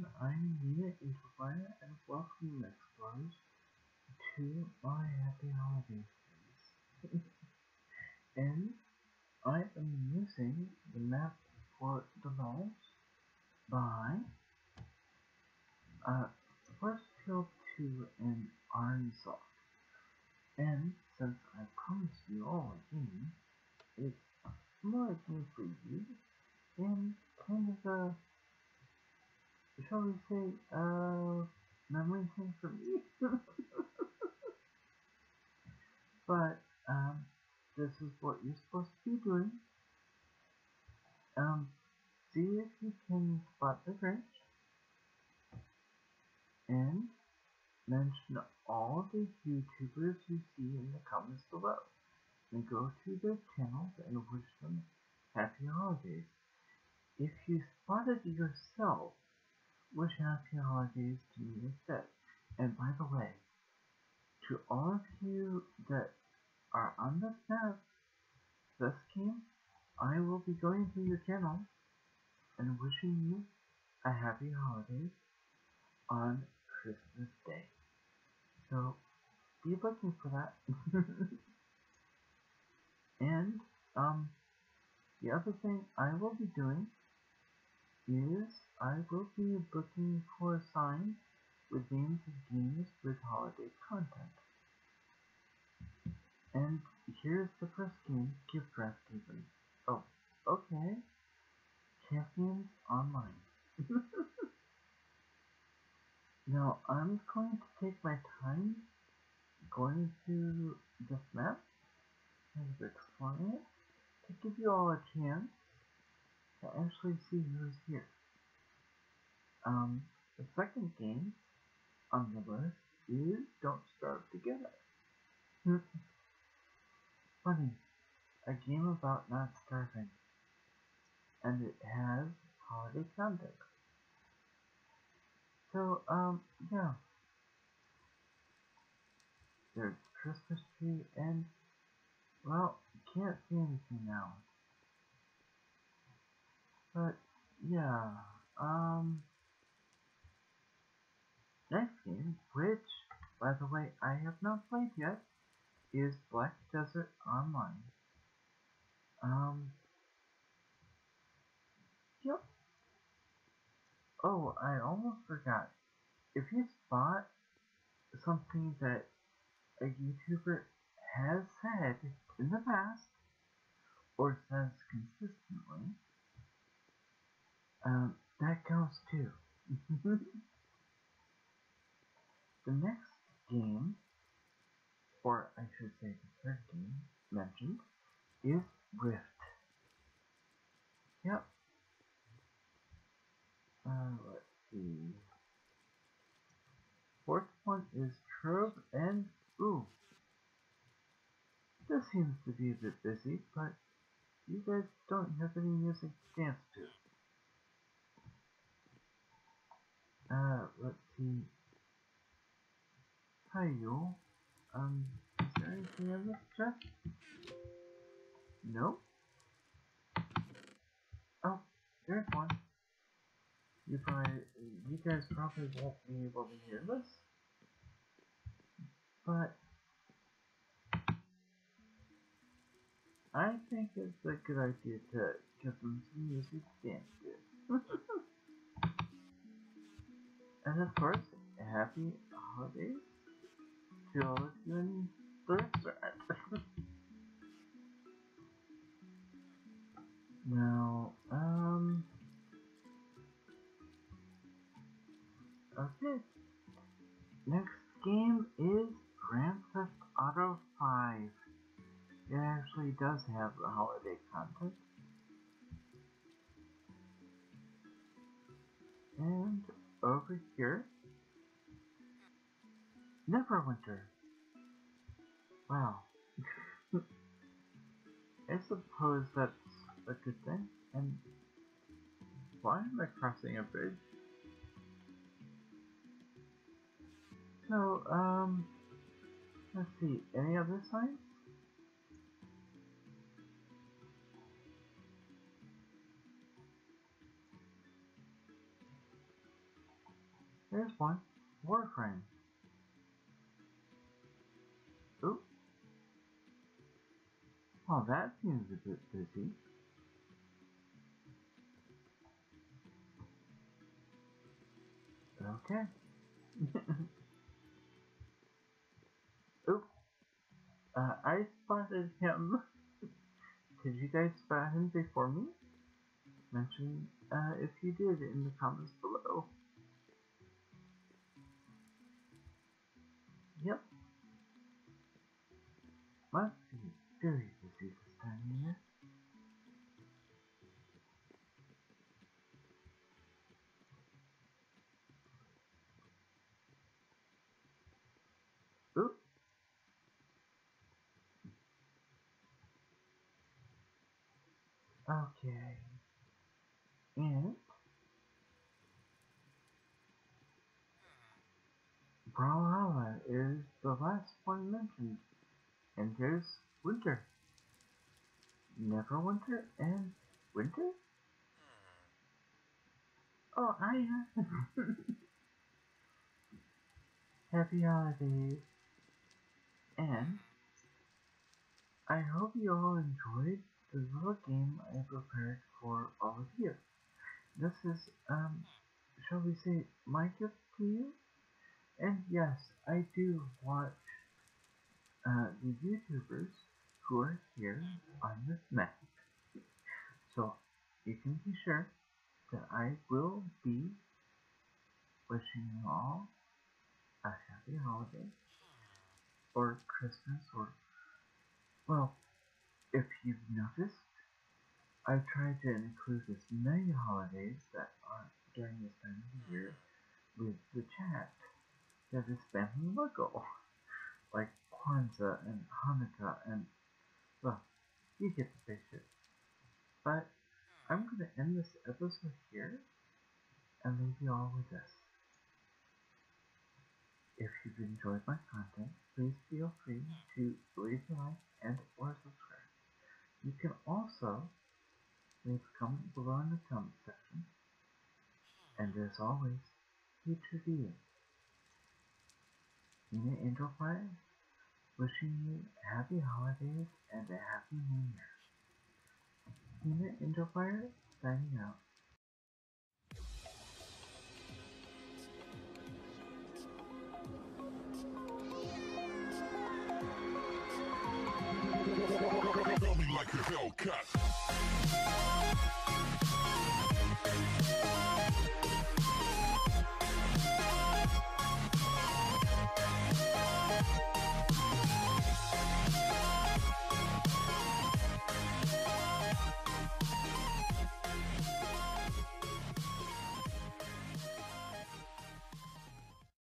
I'm Mena Angelfire and welcome next Explorers to my Happy Holidays and I am using the map for the dolls by uh, Forcefield 2 and Arendsoog. And since I promised you all a it's more game for you and kind of a we say, uh, memory thing for me. but, um, this is what you're supposed to be doing. Um, see if you can spot the Grinch. And mention all the YouTubers you see in the comments below. And go to their channels and wish them happy holidays. If you spotted yourself, wish happy holidays to me instead. And by the way, to all of you that are on the map this game, I will be going to your channel and wishing you a happy holidays on Christmas Day. So be looking for that. and um the other thing I will be doing is I will be looking for signs with names of games with holiday content. And here's the first game, Gift Wrap. Oh, okay. Champions Online. now, I'm going to take my time going through this map and exploring it to give you all a chance to actually see who's here. Um, the second game on the list is Don't Starve Together. Funny, a game about not starving. And it has holiday content. So, um, yeah. There's Christmas tree and, well, can't see anything now. But, yeah, um, Next game, which, by the way, I have not played yet, is Black Desert Online. Um, yep. Oh, I almost forgot. If you spot something that a YouTuber has said in the past, or says consistently, um, that counts too. The next game, or I should say the third game mentioned, is Rift. Yep. Uh, let's see. Fourth one is Trove and Ooh. This seems to be a bit busy, but you guys don't have any music to dance to. Uh, see. You. Um, is there anything in this chest? No? Oh, there's one. You probably, you guys probably won't be able to hear this. But, I think it's a good idea to them some music to dance to. and of course, happy holidays to all of you in the restaurant. now, um, okay. Next game is Grand Theft Auto 5. It actually does have the holiday content. Over here, Neverwinter. Wow. I suppose that's a good thing. And why am I crossing a bridge? So, um, let's see, any other signs? There's one. Warframe. Oop. Well, that seems a bit busy. Okay. Oop. Uh, I spotted him. Did you guys spot him before me? Mention uh, if you did in the comments Must be very busy this time of year. Oop. Okay. And Brawlhalla is the last one mentioned. And there's Winter. Neverwinter and Winter? Oh, I Happy holidays. And I hope you all enjoyed the little game I prepared for all of you. This is, um, shall we say, my gift to you? And yes, I do watch uh, the YouTubers who are here on this map. So you can be sure that I will be wishing you all a happy holiday or Christmas or well if you've noticed I've tried to include as many holidays that are during this time of the year with the chat that is spamming logo like Kwanzaa and Hanukkah and well you get the picture but I'm going to end this episode here and leave you all with this. If you've enjoyed my content, please feel free to leave a like and or subscribe. You can also leave a comment below in the comment section. And as always, future you. Nina Angel Fire, wishing you happy holidays and a happy new year. Nina Angel Fire, signing out. Like a Hellcat.